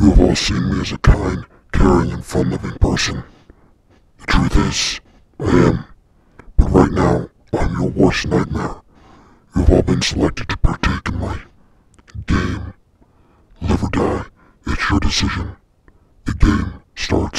You have all seen me as a kind, caring, and fun-loving person. The truth is, I am. But right now, I'm your worst nightmare. You have all been selected to partake in my game. Live or die, it's your decision. The game starts.